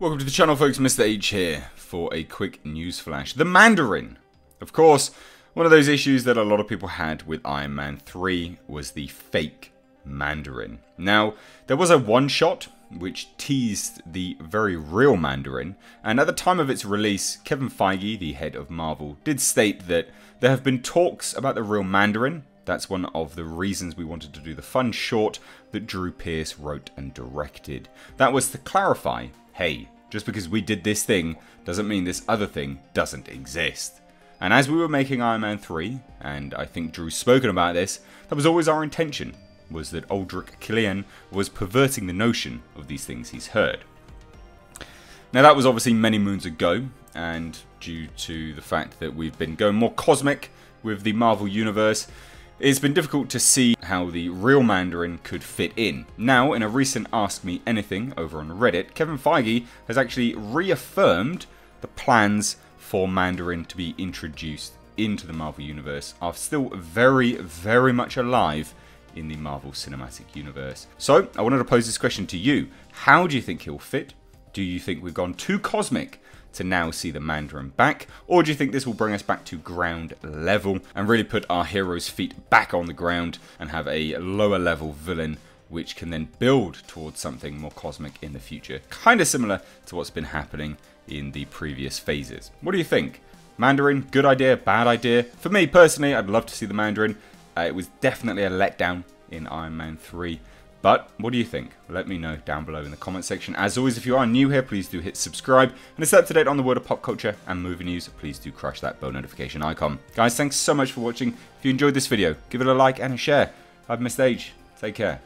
Welcome to the channel folks, Mr. H here for a quick news flash. The Mandarin. Of course, one of those issues that a lot of people had with Iron Man 3 was the fake Mandarin. Now, there was a one-shot which teased the very real Mandarin, and at the time of its release, Kevin Feige, the head of Marvel, did state that there have been talks about the real Mandarin, that's one of the reasons we wanted to do the fun short that Drew Pearce wrote and directed. That was to clarify hey, just because we did this thing doesn't mean this other thing doesn't exist. And as we were making Iron Man 3, and I think Drew's spoken about this, that was always our intention, was that Aldrich Killian was perverting the notion of these things he's heard. Now that was obviously many moons ago, and due to the fact that we've been going more cosmic with the Marvel Universe, it's been difficult to see how the real Mandarin could fit in. Now, in a recent Ask Me Anything over on Reddit, Kevin Feige has actually reaffirmed the plans for Mandarin to be introduced into the Marvel Universe are still very, very much alive in the Marvel Cinematic Universe. So, I wanted to pose this question to you. How do you think he'll fit? Do you think we've gone too cosmic to now see the Mandarin back? Or do you think this will bring us back to ground level and really put our heroes' feet back on the ground and have a lower level villain which can then build towards something more cosmic in the future? Kind of similar to what's been happening in the previous phases. What do you think? Mandarin, good idea, bad idea? For me personally, I'd love to see the Mandarin. Uh, it was definitely a letdown in Iron Man 3. But what do you think? Let me know down below in the comment section. As always, if you are new here, please do hit subscribe. And to up to date on the world of pop culture and movie news, please do crush that bell notification icon. Guys, thanks so much for watching. If you enjoyed this video, give it a like and a share. I've missed age. Take care.